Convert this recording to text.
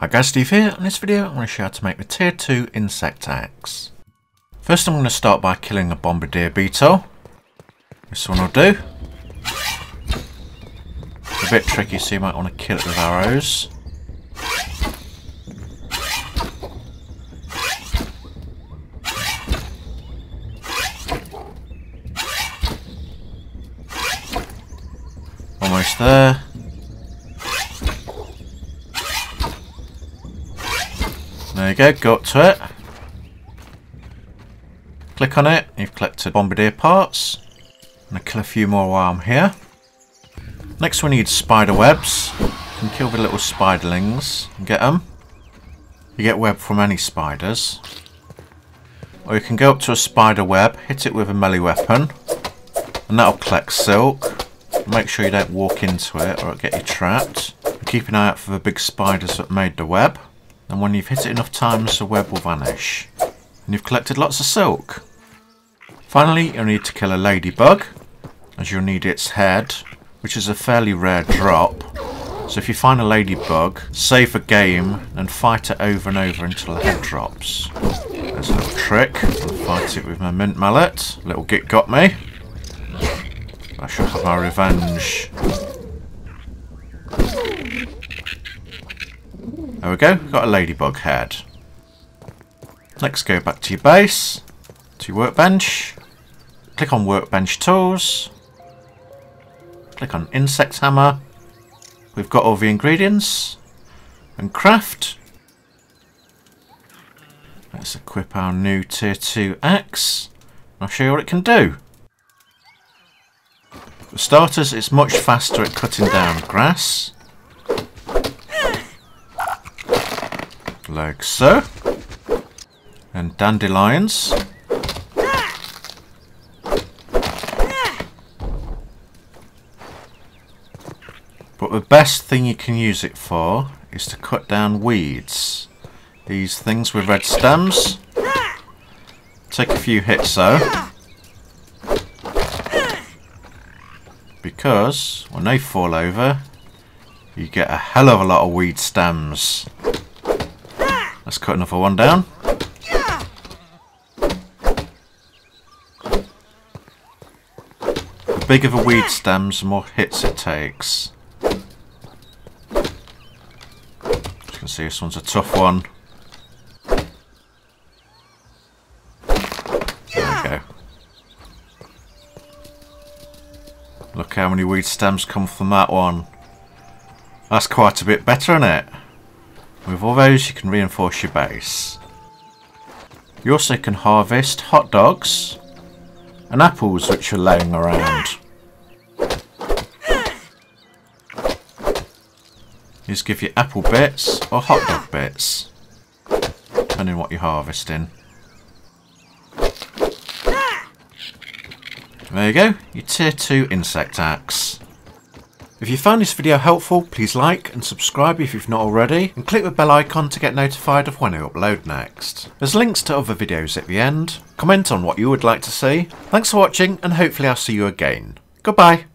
Hi guys, Steve here. In this video I'm going to show you how to make the tier 2 insect axe. First I'm going to start by killing a bombardier beetle. This one will do. It's a bit tricky so you might want to kill it with arrows. Almost there. There you go, go up to it. Click on it, you've collected bombardier parts. I'm going to kill a few more while I'm here. Next we need spider webs. You can kill the little spiderlings and get them. You get web from any spiders. Or you can go up to a spider web, hit it with a melee weapon, and that'll collect silk. Make sure you don't walk into it or it'll get you trapped. Keep an eye out for the big spiders that made the web and when you've hit it enough times the web will vanish. And you've collected lots of silk. Finally you'll need to kill a ladybug, as you'll need its head, which is a fairly rare drop. So if you find a ladybug, save the game and fight it over and over until the head drops. There's a little trick, I'll fight it with my mint mallet. Little git got me. I shall have my revenge. There we go, we've got a ladybug head. Next go back to your base, to your workbench, click on workbench tools, click on insect hammer, we've got all the ingredients, and craft. Let's equip our new tier 2 axe, I'll show you what it can do. For starters, it's much faster at cutting down grass. Like so. And dandelions. But the best thing you can use it for is to cut down weeds. These things with red stems. Take a few hits though. Because when they fall over, you get a hell of a lot of weed stems. Let's cut another one down. The bigger the weed stems, the more hits it takes. As you can see, this one's a tough one. There we go. Look how many weed stems come from that one. That's quite a bit better, isn't it? With all those you can reinforce your base. You also can harvest hot dogs and apples which are laying around. These give you apple bits or hot dog bits, depending on what you're harvesting. There you go, your tier 2 insect axe. If you found this video helpful, please like and subscribe if you've not already, and click the bell icon to get notified of when I upload next. There's links to other videos at the end. Comment on what you would like to see. Thanks for watching, and hopefully I'll see you again. Goodbye!